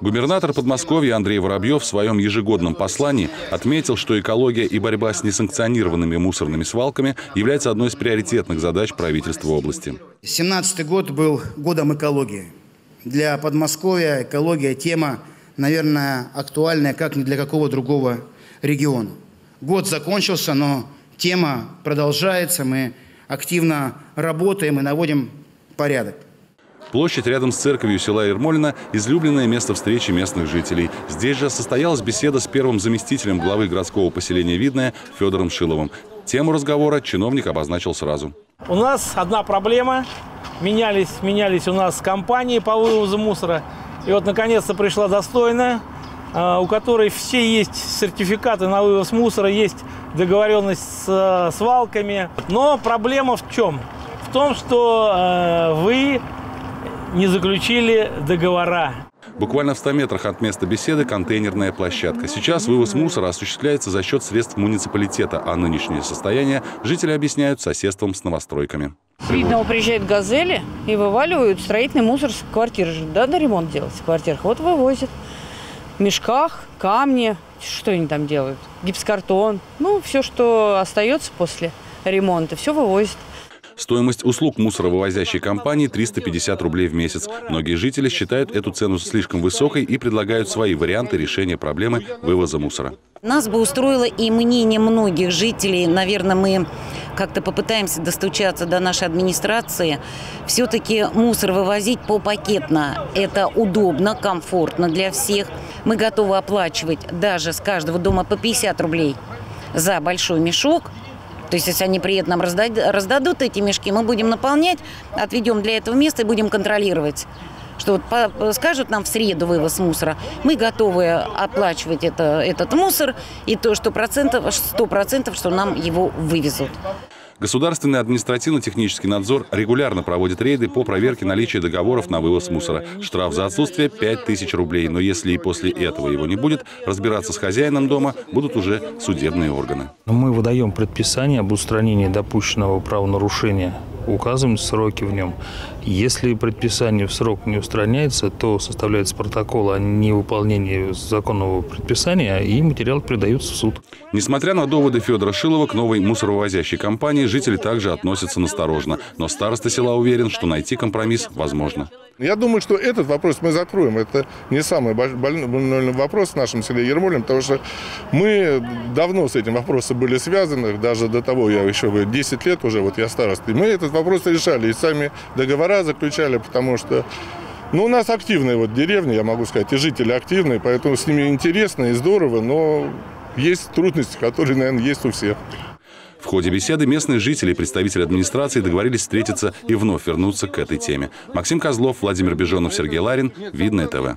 Губернатор Подмосковья Андрей Воробьев в своем ежегодном послании отметил, что экология и борьба с несанкционированными мусорными свалками является одной из приоритетных задач правительства области. 2017 год был годом экологии. Для Подмосковья экология – тема, наверное, актуальная как ни для какого другого региона. Год закончился, но тема продолжается. Мы активно работаем и наводим порядок. Площадь рядом с церковью села Ермолина – излюбленное место встречи местных жителей. Здесь же состоялась беседа с первым заместителем главы городского поселения «Видное» Федором Шиловым. Тему разговора чиновник обозначил сразу. У нас одна проблема. Менялись, менялись у нас компании по вывозу мусора. И вот наконец-то пришла достойная, а, у которой все есть сертификаты на вывоз мусора, есть договоренность с э, свалками. Но проблема в чем? В том, что э, вы не заключили договора. Буквально в 100 метрах от места беседы контейнерная площадка. Сейчас вывоз мусора осуществляется за счет средств муниципалитета, а нынешнее состояние жители объясняют соседством с новостройками. Видно, приезжают газели и вываливают строительный мусор с квартир. Да, на ремонт делать в квартирах. Вот вывозят. В мешках, камни, что они там делают? Гипсокартон. Ну, все, что остается после ремонта, все вывозят. Стоимость услуг мусоровывозящей компании 350 рублей в месяц. Многие жители считают эту цену слишком высокой и предлагают свои варианты решения проблемы вывоза мусора. Нас бы устроило и мнение многих жителей. Наверное, мы как-то попытаемся достучаться до нашей администрации. Все-таки мусор вывозить по пакетно. Это удобно, комфортно для всех. Мы готовы оплачивать даже с каждого дома по 50 рублей за большой мешок. То есть, если они приедут нам раздадут эти мешки, мы будем наполнять, отведем для этого место и будем контролировать что вот скажут нам в среду вывоз мусора, мы готовы оплачивать это, этот мусор и то, что процентов, 100%, что нам его вывезут. Государственный административно-технический надзор регулярно проводит рейды по проверке наличия договоров на вывоз мусора. Штраф за отсутствие 5000 рублей. Но если и после этого его не будет, разбираться с хозяином дома будут уже судебные органы. Мы выдаем предписание об устранении допущенного правонарушения указываем сроки в нем. Если предписание в срок не устраняется, то составляется протокол о невыполнении законного предписания, и материал передаются в суд. Несмотря на доводы Федора Шилова, к новой мусоровозящей компании жители также относятся насторожно. Но староста села уверен, что найти компромисс возможно. Я думаю, что этот вопрос мы закроем. Это не самый больной вопрос в нашем селе Ермолин, потому что мы давно с этим вопросом были связаны, даже до того, я еще 10 лет уже, вот я староста. Мы этот вопрос решали и сами договора заключали, потому что ну, у нас активные вот деревни, я могу сказать, и жители активные, поэтому с ними интересно и здорово, но есть трудности, которые, наверное, есть у всех. В ходе беседы местные жители и представители администрации договорились встретиться и вновь вернуться к этой теме. Максим Козлов, Владимир Бежонов, Сергей Ларин. Видное ТВ.